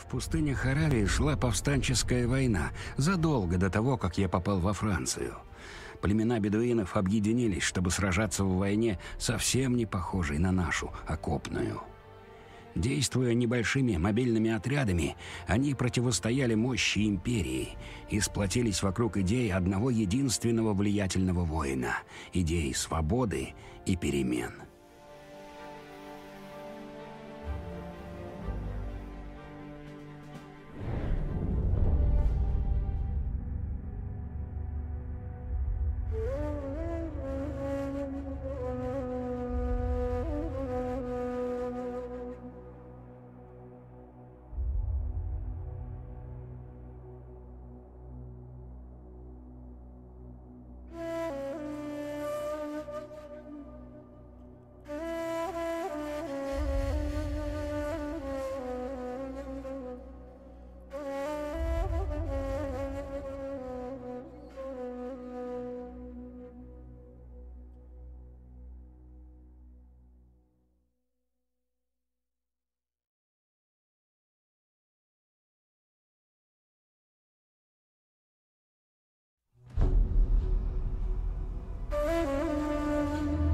В пустыне Харари шла повстанческая война задолго до того, как я попал во Францию. Племена бедуинов объединились, чтобы сражаться в войне, совсем не похожей на нашу, окопную. Действуя небольшими мобильными отрядами, они противостояли мощи империи и сплотились вокруг идеи одного единственного влиятельного воина – идеи свободы и перемен –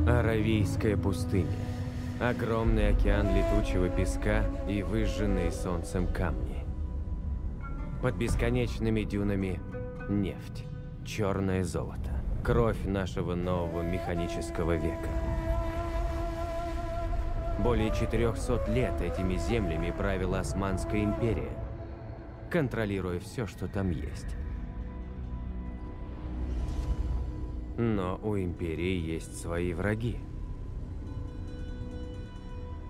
Аравийская пустыня. Огромный океан летучего песка и выжженные солнцем камни. Под бесконечными дюнами нефть, черное золото, кровь нашего нового механического века. Более 400 лет этими землями правила Османская империя, контролируя все, что там есть. Но у Империи есть свои враги.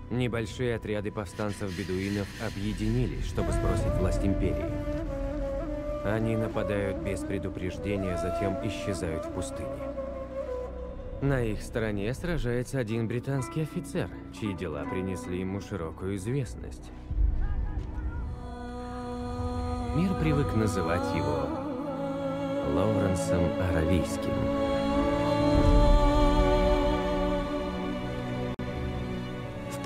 Небольшие отряды повстанцев-бедуинов объединились, чтобы сбросить власть Империи. Они нападают без предупреждения, затем исчезают в пустыне. На их стороне сражается один британский офицер, чьи дела принесли ему широкую известность. Мир привык называть его Лоуренсом Аравийским.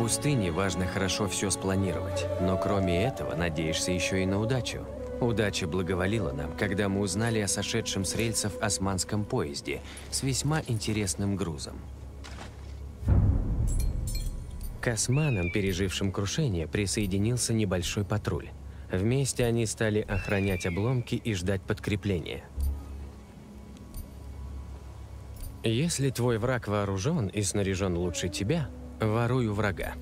Пустыне важно хорошо все спланировать, но кроме этого надеешься еще и на удачу. Удача благоволила нам, когда мы узнали о сошедшем с рельсов османском поезде с весьма интересным грузом. К османам, пережившим крушение, присоединился небольшой патруль. Вместе они стали охранять обломки и ждать подкрепления. Если твой враг вооружен и снаряжен лучше тебя – Ворую врага.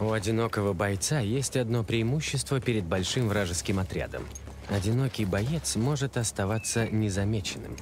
У одинокого бойца есть одно преимущество перед большим вражеским отрядом – Одинокий боец может оставаться незамеченным.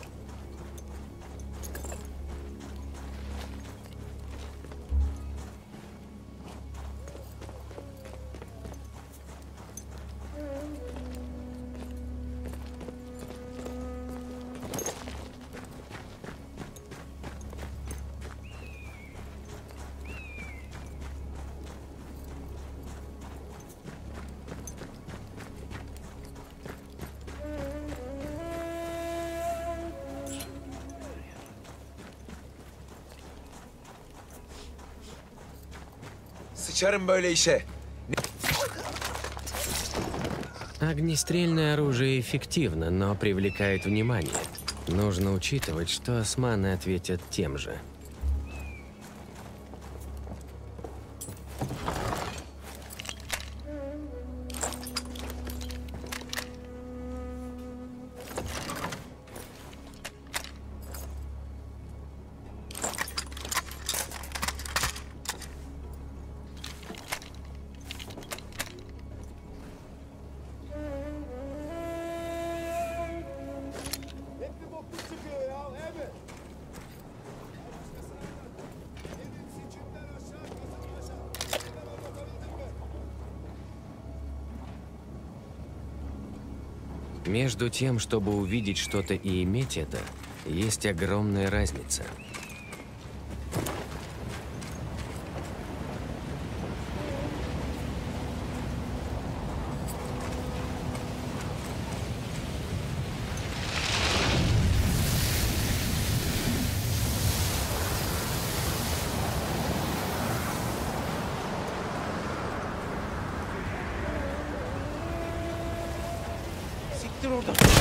Sıçarım böyle işe. Огнестрельное оружие эффективно, но привлекает внимание. Нужно учитывать, что османы ответят тем же. Между тем, чтобы увидеть что-то и иметь это, есть огромная разница. ってる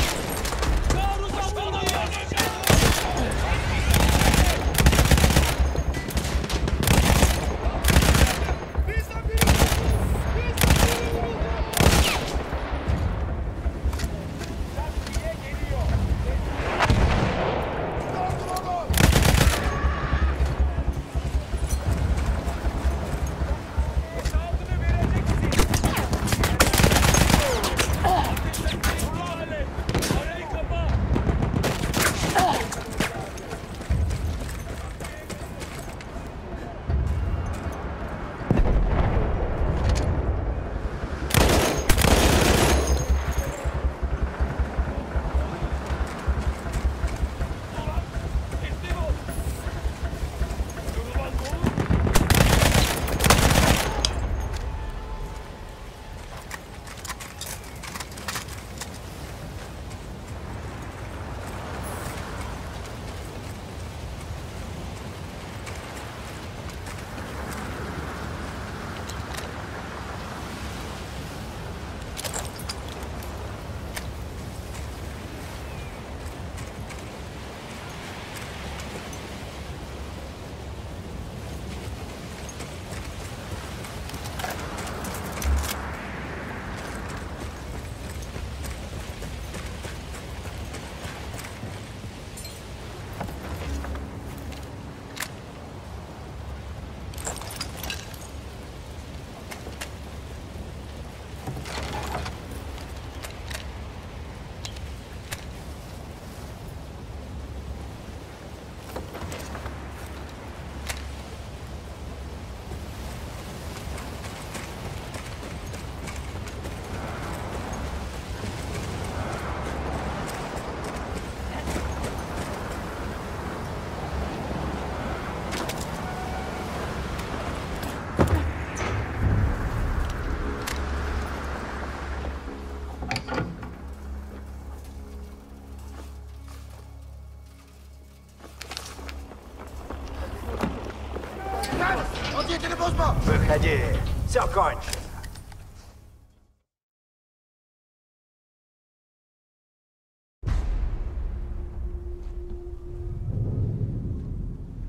Выходи. Все кончено.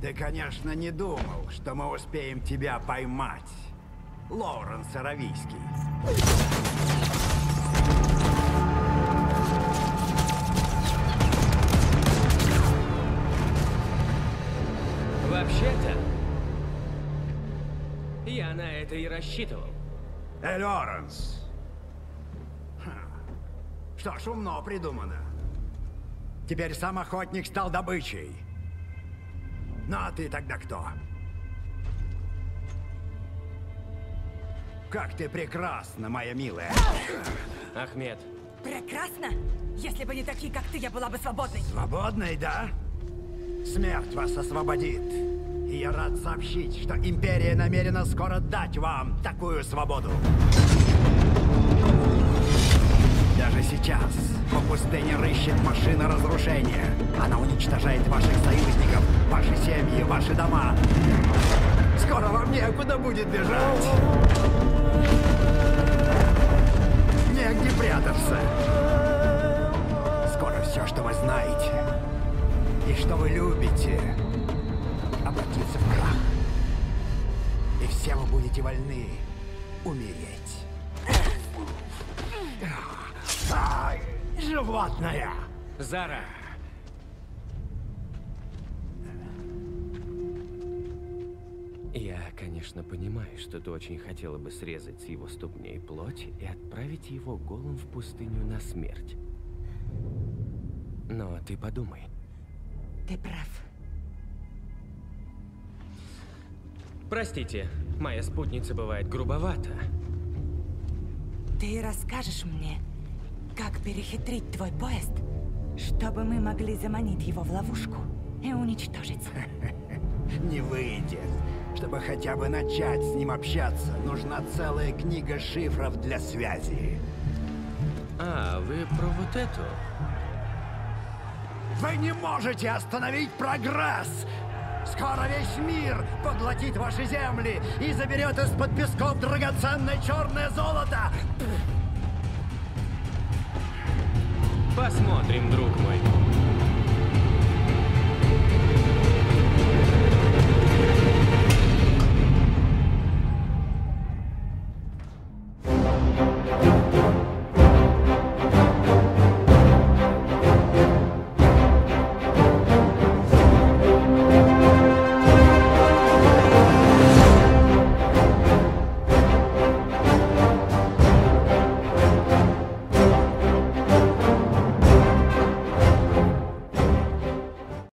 Ты, конечно, не думал, что мы успеем тебя поймать, Лоуренс Аравийский. Вообще-то, я на это и рассчитывал. Э, Лоренс. Что ж, умно придумано. Теперь сам охотник стал добычей. Ну а ты тогда кто? Как ты прекрасна, моя милая. Ахмед, Прекрасно! Если бы не такие, как ты, я была бы свободной. Свободной, да? Смерть вас освободит. И я рад сообщить, что Империя намерена скоро дать вам такую свободу. Даже сейчас по пустыне рыщет машина разрушения. Она уничтожает ваших союзников, ваши семьи, ваши дома. Скоро вам некуда будет бежать. Негде прятаться. Скоро все, что вы знаете и что вы любите, будете вольны умереть. Ай, животное! Зара! Я, конечно, понимаю, что ты очень хотела бы срезать с его ступней плоть и отправить его голым в пустыню на смерть. Но ты подумай. Ты прав. Простите, моя спутница бывает грубовата. Ты расскажешь мне, как перехитрить твой поезд, чтобы мы могли заманить его в ловушку и уничтожить. Не выйдет. Чтобы хотя бы начать с ним общаться, нужна целая книга шифров для связи. А, вы про вот эту? Вы не можете остановить прогресс! Скоро весь мир поглотит ваши земли и заберет из-под песков драгоценное черное золото! Посмотрим, друг мой.